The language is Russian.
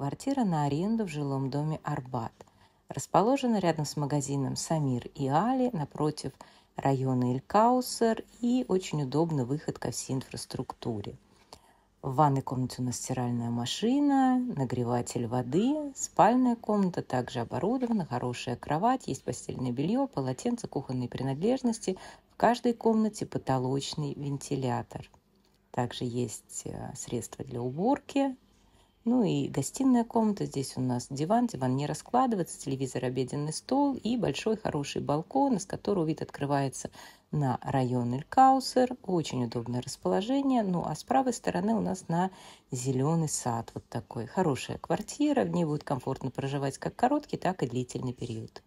Квартира на аренду в жилом доме Арбат. Расположена рядом с магазином Самир и Али, напротив района Илькаусер и очень удобный выход ко всей инфраструктуре. В ванной комнате у нас стиральная машина, нагреватель воды, спальная комната также оборудована, хорошая кровать, есть постельное белье, полотенце, кухонные принадлежности. В каждой комнате потолочный вентилятор. Также есть э, средства для уборки, ну и гостиная комната. Здесь у нас диван. Диван не раскладывается, телевизор, обеденный стол и большой хороший балкон, из которого вид открывается на район Элькаусер. Очень удобное расположение. Ну а с правой стороны у нас на зеленый сад. Вот такой. Хорошая квартира. В ней будет комфортно проживать как короткий, так и длительный период.